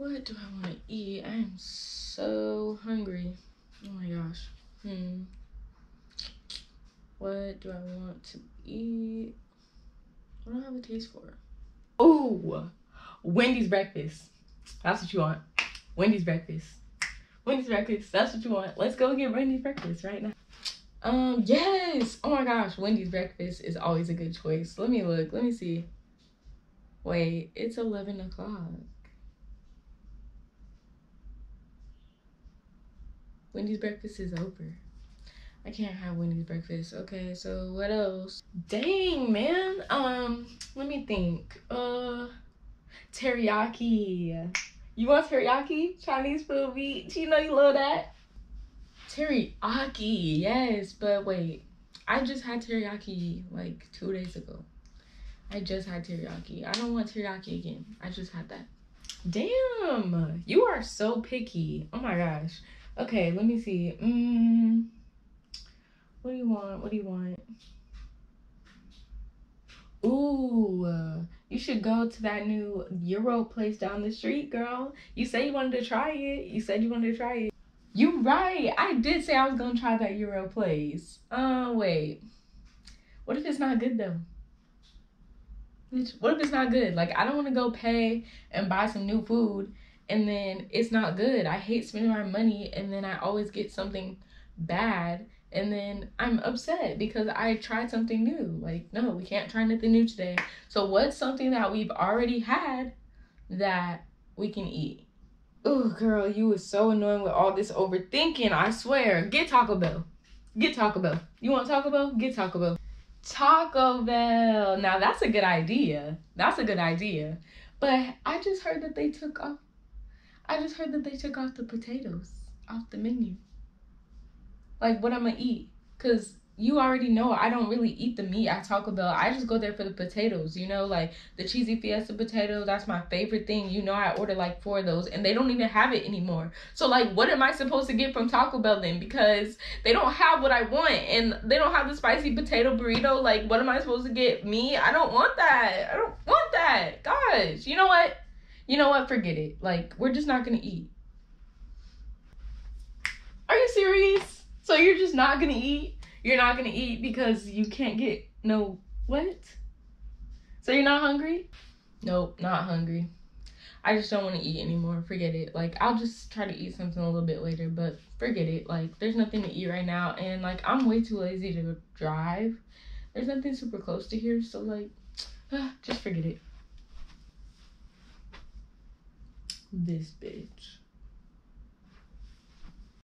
What do I want to eat? I am so hungry. Oh my gosh. Hmm. What do I want to eat? What do I have a taste for? Oh, Wendy's breakfast. That's what you want. Wendy's breakfast. Wendy's breakfast. That's what you want. Let's go get Wendy's breakfast right now. Um, yes. Oh my gosh, Wendy's breakfast is always a good choice. Let me look. Let me see. Wait, it's 11 o'clock. Wendy's breakfast is over. I can't have Wendy's breakfast. Okay, so what else? Dang, man. Um, let me think. Uh, teriyaki. You want teriyaki? Chinese food beat. You know you love that. Teriyaki, yes. But wait, I just had teriyaki like two days ago. I just had teriyaki. I don't want teriyaki again. I just had that. Damn, you are so picky. Oh my gosh. Okay, let me see. Mm, what do you want? What do you want? Ooh, you should go to that new Euro place down the street, girl. You said you wanted to try it. You said you wanted to try it. You right. I did say I was gonna try that Euro place. Uh, wait. What if it's not good though? What if it's not good? Like I don't want to go pay and buy some new food and then it's not good. I hate spending my money and then I always get something bad and then I'm upset because I tried something new. Like, no, we can't try nothing new today. So what's something that we've already had that we can eat? Oh, girl, you was so annoying with all this overthinking. I swear. Get Taco Bell. Get Taco Bell. You want Taco Bell? Get Taco Bell. Taco Bell. Now that's a good idea. That's a good idea. But I just heard that they took off. I just heard that they took off the potatoes off the menu. Like what I'm gonna eat, cause you already know I don't really eat the meat at Taco Bell. I just go there for the potatoes, you know, like the cheesy fiesta potato. That's my favorite thing. You know, I order like four of those and they don't even have it anymore. So like, what am I supposed to get from Taco Bell then? Because they don't have what I want and they don't have the spicy potato burrito. Like, what am I supposed to get? Me? I don't want that. I don't want that. Gosh, you know what? You know what? Forget it. Like, we're just not gonna eat. Are you serious? So you're just not gonna eat? You're not gonna eat because you can't get no what? So you're not hungry? Nope, not hungry. I just don't want to eat anymore. Forget it. Like I'll just try to eat something a little bit later, but forget it. Like there's nothing to eat right now and like I'm way too lazy to drive. There's nothing super close to here, so like just forget it. This bitch.